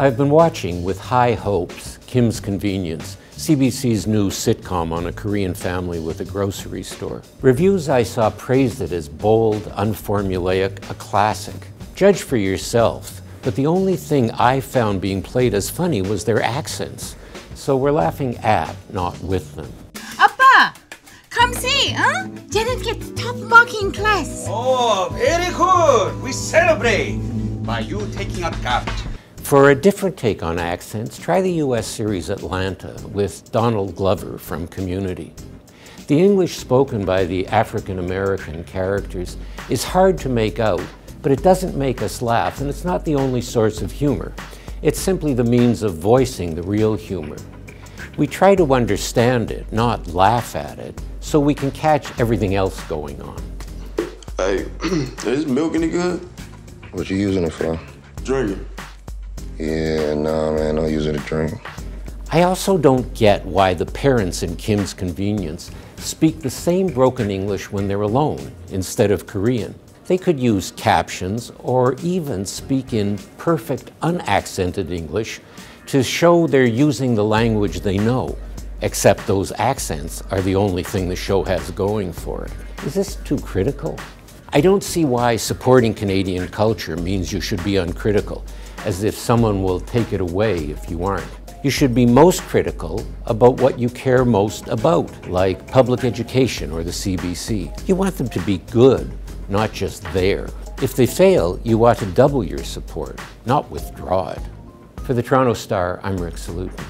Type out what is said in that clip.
I've been watching with high hopes Kim's Convenience, CBC's new sitcom on a Korean family with a grocery store. Reviews I saw praised it as bold, unformulaic, a classic. Judge for yourself, but the only thing I found being played as funny was their accents. So we're laughing at, not with them. 아빠, come see, huh? Janet gets top mark in class. Oh, very good. We celebrate by you taking out garbage. For a different take on accents, try the US series Atlanta with Donald Glover from Community. The English spoken by the African American characters is hard to make out, but it doesn't make us laugh, and it's not the only source of humor. It's simply the means of voicing the real humor. We try to understand it, not laugh at it, so we can catch everything else going on. Hey, is milk any good? What you using it for? Drinking. Yeah, nah, man, don't use it to drink. I also don't get why the parents in Kim's Convenience speak the same broken English when they're alone instead of Korean. They could use captions or even speak in perfect unaccented English to show they're using the language they know, except those accents are the only thing the show has going for it. Is this too critical? I don't see why supporting Canadian culture means you should be uncritical, as if someone will take it away if you aren't. You should be most critical about what you care most about, like public education or the CBC. You want them to be good, not just there. If they fail, you ought to double your support, not withdraw it. For the Toronto Star, I'm Rick Salutin.